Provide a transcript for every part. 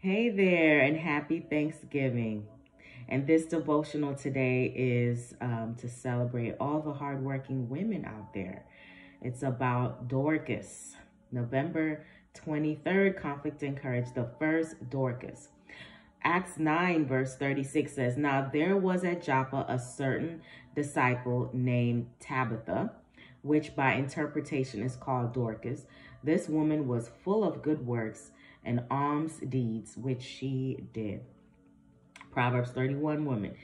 Hey there, and happy Thanksgiving. And this devotional today is um, to celebrate all the hardworking women out there. It's about Dorcas, November 23rd, Conflict and Courage, the first Dorcas. Acts 9, verse 36 says, Now there was at Joppa a certain disciple named Tabitha, which by interpretation is called Dorcas. This woman was full of good works and alms deeds which she did. Proverbs 31 woman.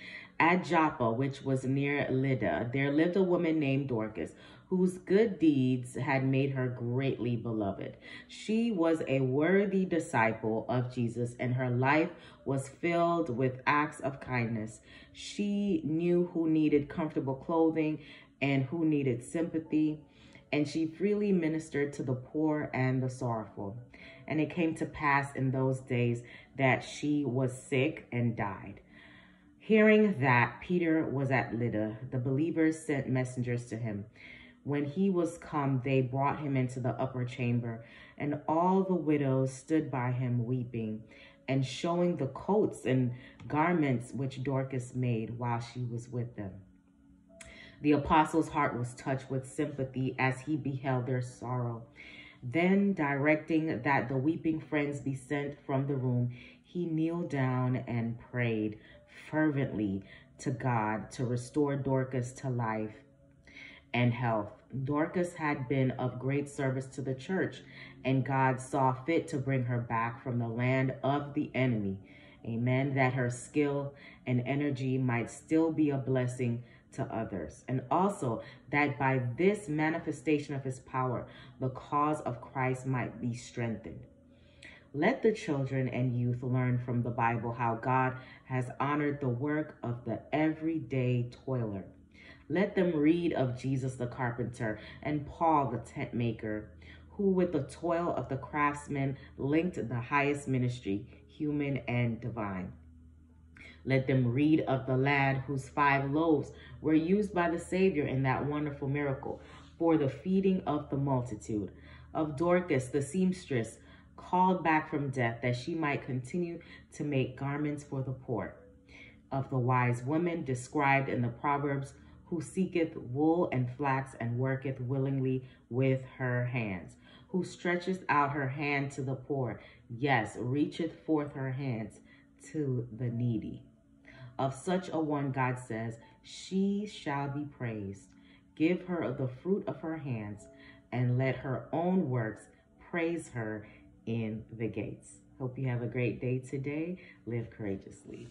At Joppa, which was near Lydda, there lived a woman named Dorcas, whose good deeds had made her greatly beloved. She was a worthy disciple of Jesus, and her life was filled with acts of kindness. She knew who needed comfortable clothing and who needed sympathy and she freely ministered to the poor and the sorrowful. And it came to pass in those days that she was sick and died. Hearing that Peter was at Lydda, the believers sent messengers to him. When he was come, they brought him into the upper chamber, and all the widows stood by him weeping, and showing the coats and garments which Dorcas made while she was with them. The apostle's heart was touched with sympathy as he beheld their sorrow. Then, directing that the weeping friends be sent from the room, he kneeled down and prayed fervently to God to restore Dorcas to life and health. Dorcas had been of great service to the church, and God saw fit to bring her back from the land of the enemy. Amen. That her skill and energy might still be a blessing to others. And also that by this manifestation of his power, the cause of Christ might be strengthened. Let the children and youth learn from the Bible how God has honored the work of the everyday toiler. Let them read of Jesus the carpenter and Paul the tent maker, who with the toil of the craftsman linked the highest ministry, human and divine. Let them read of the lad whose five loaves were used by the Savior in that wonderful miracle for the feeding of the multitude. Of Dorcas, the seamstress, called back from death that she might continue to make garments for the poor. Of the wise woman described in the Proverbs, who seeketh wool and flax and worketh willingly with her hands, who stretcheth out her hand to the poor, yes, reacheth forth her hands to the needy. Of such a one, God says, she shall be praised. Give her the fruit of her hands, and let her own works praise her in the gates. Hope you have a great day today. Live courageously.